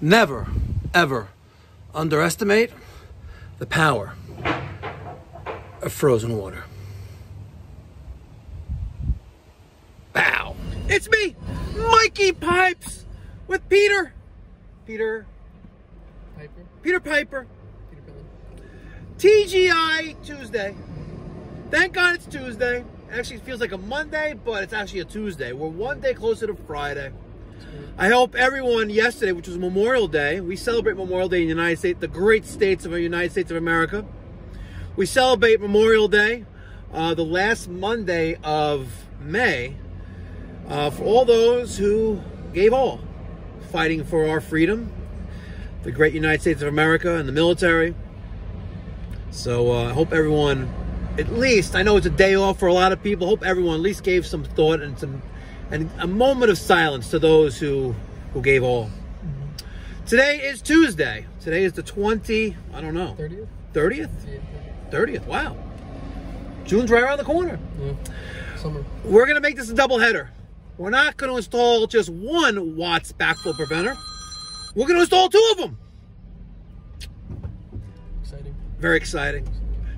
never, ever underestimate the power of frozen water. Bow. It's me, Mikey Pipes, with Peter. Peter. Piper? Peter Piper. Peter TGI Tuesday. Thank God it's Tuesday. Actually, it feels like a Monday, but it's actually a Tuesday. We're one day closer to Friday. I hope everyone yesterday, which was Memorial Day, we celebrate Memorial Day in the United States, the great states of the United States of America. We celebrate Memorial Day, uh, the last Monday of May, uh, for all those who gave all, fighting for our freedom, the great United States of America and the military. So uh, I hope everyone, at least, I know it's a day off for a lot of people. Hope everyone at least gave some thought and some, and a moment of silence to those who who gave all. Today is Tuesday. Today is the 20, I don't know, 30th? 30th? Yeah. 30th. Wow. June's right around the corner. yeah. Summer. We're going to make this a double header. We're not going to install just one Watts backflow preventer. We're going to install two of them. Exciting. Very exciting.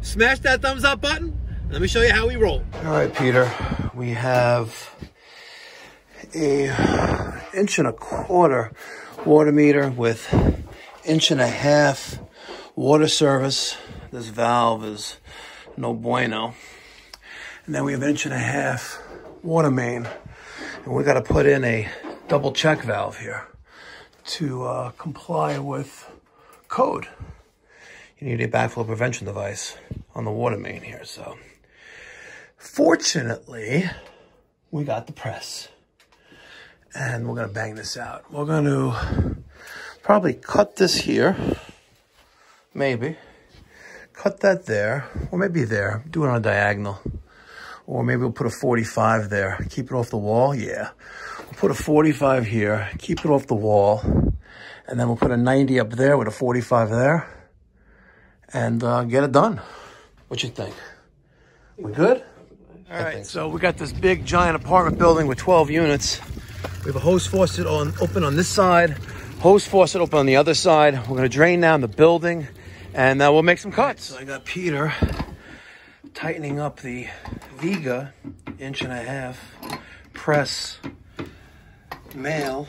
Smash that thumbs up button. Let me show you how we roll. All right, Peter. We have a inch and a quarter water meter with inch and a half water service. This valve is no bueno. And then we have inch and a half water main. And we got to put in a double check valve here to uh, comply with code you need a backflow prevention device on the water main here. So, fortunately, we got the press, and we're gonna bang this out. We're gonna probably cut this here, maybe cut that there, or maybe there. Do it on a diagonal, or maybe we'll put a 45 there. Keep it off the wall. Yeah, we'll put a 45 here. Keep it off the wall, and then we'll put a 90 up there with a 45 there and uh, get it done. What you think? We good? All right, so we got this big giant apartment building with 12 units. We have a hose faucet on open on this side, hose faucet open on the other side. We're gonna drain down the building, and uh, we'll make some cuts. So I got Peter tightening up the Viega inch and a half press male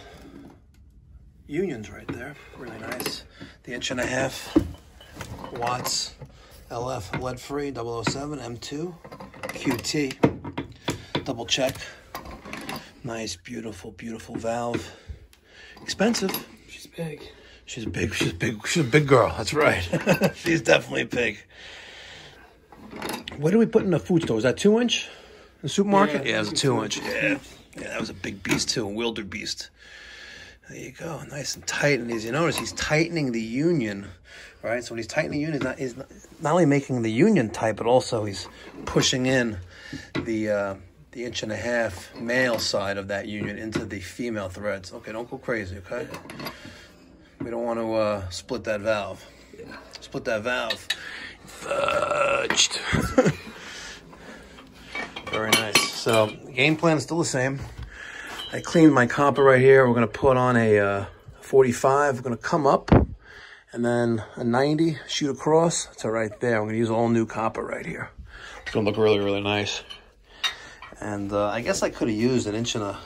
unions right there. Really nice. The inch and a half Watts LF lead free 007 M2 QT. Double check. Nice, beautiful, beautiful valve. Expensive. She's big. She's big. She's big. She's a big girl. That's right. She's definitely big. What did we put in the food store? Is that two inch? The supermarket? Yeah, Yeah, it was a two inch. Yeah. Yeah, that was a big beast too, a wilder beast. There you go, nice and tight. And as you notice, he's tightening the union, right? So when he's tightening the union, he's not, he's not, not only making the union tight, but also he's pushing in the uh, the inch and a half male side of that union into the female threads. Okay, don't go crazy, okay? We don't want to uh, split that valve. Split that valve. Fudged. Very nice. So game plan is still the same. I cleaned my copper right here. We're gonna put on a uh, 45. We're gonna come up and then a 90, shoot across. It's right there. I'm gonna use all new copper right here. It's gonna look really, really nice. And uh, I guess I could have used an inch and a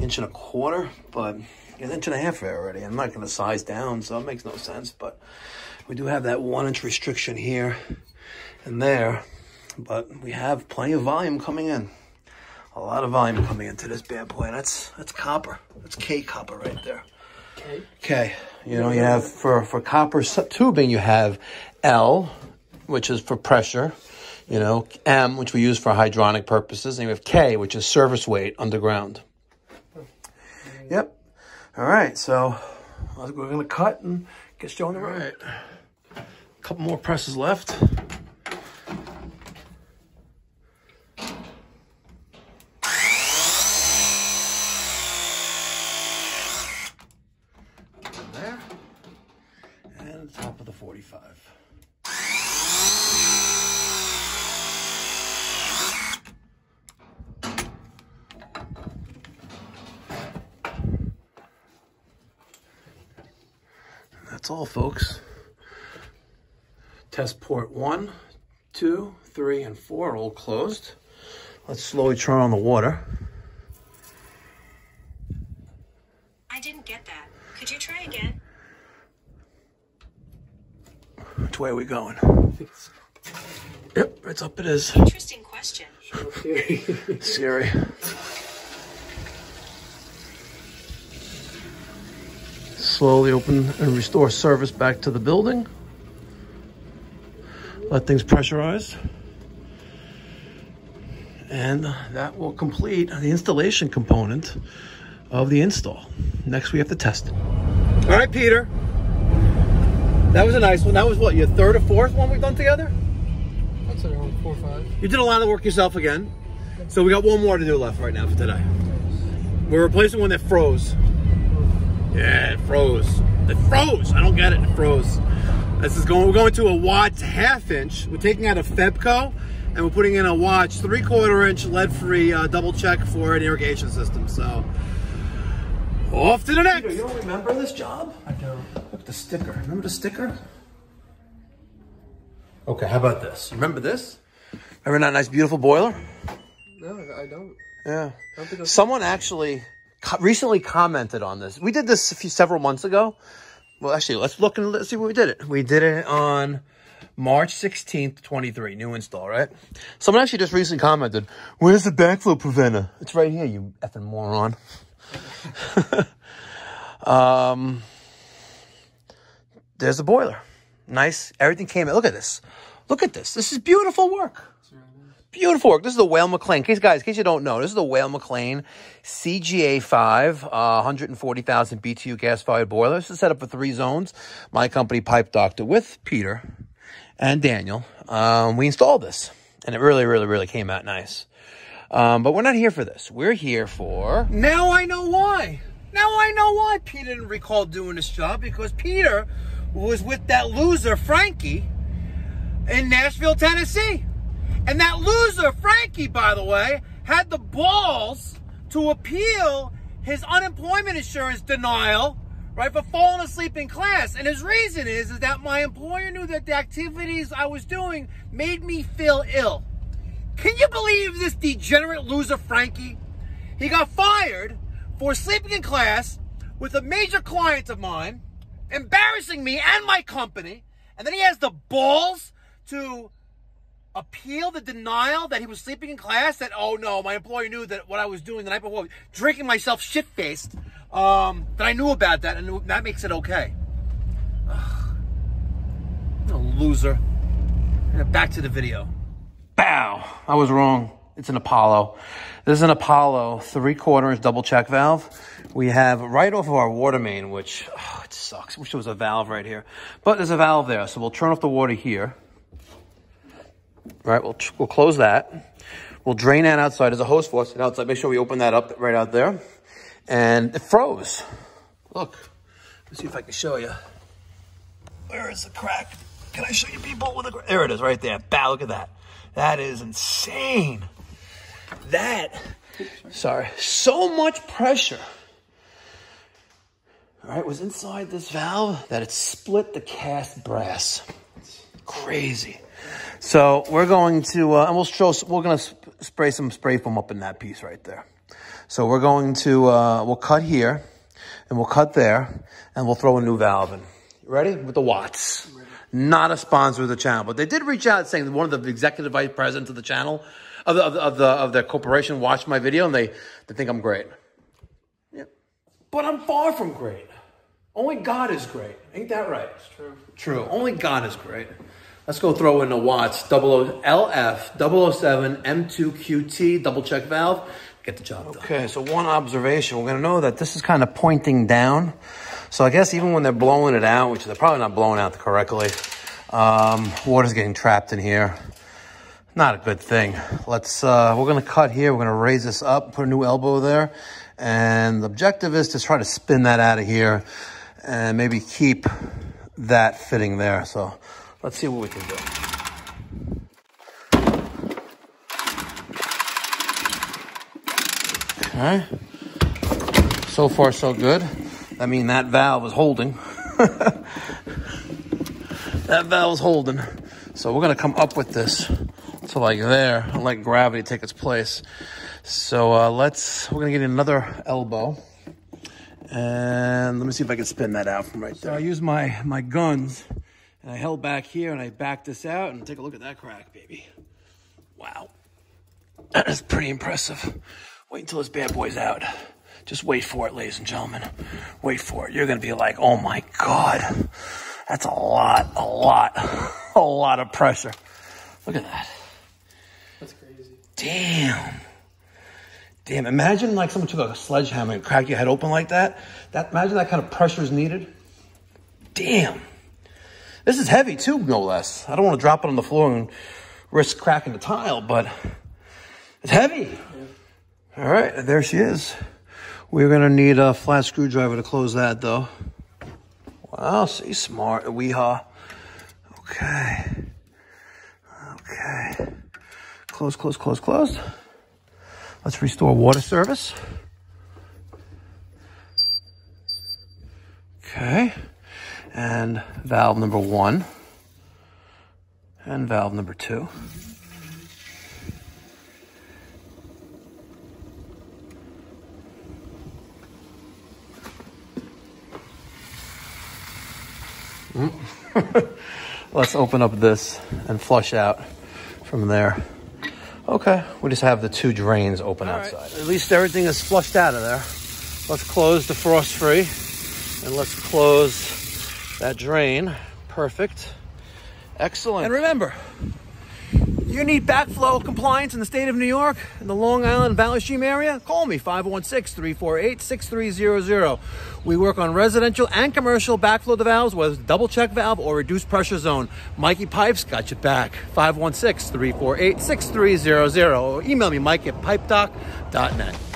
inch and a quarter, but an inch and a half there already. I'm not gonna size down, so it makes no sense. But we do have that one inch restriction here and there, but we have plenty of volume coming in. A lot of volume coming into this bad boy. That's that's copper. That's K copper right there. Okay. Okay, you know you have for for copper tubing you have L, which is for pressure. You know M, which we use for hydronic purposes, and we have K, which is surface weight underground. Yep. All right, so we're gonna cut and get Joe on the road. A couple more presses left. There. And the top of the 45. That's all, folks. Test port one, two, three, and four are all closed. Let's slowly turn on the water. I didn't get that. Could you try again? Which way are we going? I think it's Yep, it's up it is. Interesting question. Siri. Siri. Slowly open and restore service back to the building. Let things pressurize. And that will complete the installation component of the install. Next, we have to test it. All right, Peter. That was a nice one. That was what, your third or fourth one we've done together? I'd say around four or five. You did a lot of work yourself again. So we got one more to do left right now for today. We're replacing one that froze. Yeah, it froze. It froze. I don't get it. It froze. This is going. We're going to a Watts half inch. We're taking out a Febco, and we're putting in a Watts three quarter inch lead free uh, double check for an irrigation system. So off to the next. you don't remember this job? I don't. Look at the sticker. Remember the sticker? Okay, how about this? Remember this? Remember that nice, beautiful boiler? No, I I don't. Yeah. I don't think Someone actually recently commented on this. We did this a few several months ago. Well, actually, let's look and let's see where we did it. We did it on March 16th, 23. New install, right? Someone actually just recently commented, where's the backflow preventer? It's right here, you effing moron. um, there's the boiler. Nice. Everything came in. Look at this. Look at this. This is beautiful work. Beautiful work. This is the Weil-McLain. In case, guys, in case you don't know, this is the Weil-McLain CGA 5, uh, 140,000 BTU gas fired boiler. This is set up for three zones. My company, Pipe Doctor, with Peter and Daniel, um, we installed this. And it really, really, really came out nice. Um, but we're not here for this. We're here for. Now I know why. Now I know why Peter didn't recall doing this job because Peter was with that loser, Frankie, in Nashville, Tennessee. And that loser, Frankie, by the way, had the balls to appeal his unemployment insurance denial, right, for falling asleep in class. And his reason is, is that my employer knew that the activities I was doing made me feel ill. Can you believe this degenerate loser, Frankie? He got fired for sleeping in class with a major client of mine, embarrassing me and my company, and then he has the balls to appeal the denial that he was sleeping in class that oh no my employer knew that what i was doing the night before drinking myself shit faced um, that i knew about that and that makes it okay. Ugh. A loser. Back to the video. Bow. I was wrong. It's an apollo. This is an apollo three quarter inch double check valve. We have right off of our water main which oh, it sucks. Wish there was a valve right here. But there's a valve there so we'll turn off the water here right? We'll, we'll close that. We'll drain that outside. as a hose faucet outside. Make sure we open that up right out there. And it froze. Look, let's see if I can show you. Where is the crack? Can I show you people with a crack? There it is right there. Bow, look at that. That is insane. That, sorry, so much pressure. All right, was inside this valve that it split the cast brass. Crazy. So we're going to, uh, and we'll show, we're going to sp- spray some spray foam up in that piece right there. So we're going to, uh, we'll cut here and we'll cut there and we'll throw a new valve in. Ready? With the Watts. Not a sponsor of the channel, but they did reach out saying one of the executive vice presidents of the channel, of the, of the, of, the, of their corporation watched my video and they, they think I'm great. Yeah. But I'm far from great. Only God is great. Ain't that right? It's true. True. Only God is great. Let's go throw in the Watts 00 LF 007 M2QT double check valve. Get the job done. Okay, so one observation. We're going to know that this is kind of pointing down. So I guess even when they're blowing it out, which they're probably not blowing out correctly, um, water's getting trapped in here. Not a good thing. Let's, uh, we're going to cut here. We're going to raise this up, put a new elbow there. And the objective is to try to spin that out of here and maybe keep that fitting there. So let's see what we can do. Okay. So far, so good. I mean, that valve is holding. that valve's holding. So we're gonna come up with this to like there and let gravity take its place. So uh, let's, we're gonna get another elbow. And let me see if I can spin that out from right there. So I use my, my guns and I held back here and I backed this out and take a look at that crack, baby. Wow. That is pretty impressive. Wait until this bad boy's out. Just wait for it, ladies and gentlemen. Wait for it. You're going to be like, oh my God. That's a lot, a lot, a lot of pressure. Look at that. That's crazy. Damn. Damn. Imagine like someone took a sledgehammer and cracked your head open like that. That imagine that kind of pressure is needed. Damn. This is heavy too, no less. I don't want to drop it on the floor and risk cracking the tile, but it's heavy. All right, there she is. We're gonna need a flat screwdriver to close that though. Wow, see, smart, Wiha. Okay. Okay. Close, close, close, close. Let's restore water service. Okay. And valve number one. And valve number two. Mm. Let's open up this and flush out from there. Okay, we just have the two drains open outside. At least everything is flushed out of there. Let's close the frost free and let's close that drain. Perfect. Excellent. And remember, you need backflow compliance in the state of New York, in the Long Island Valley Stream area? Call me 516 348 6300. We work on residential and commercial backflow valves, whether it's double check valve or reduced pressure zone. Mikey Pipes got you back. 516 348 6300. Or email me, mike at pipedoc.net.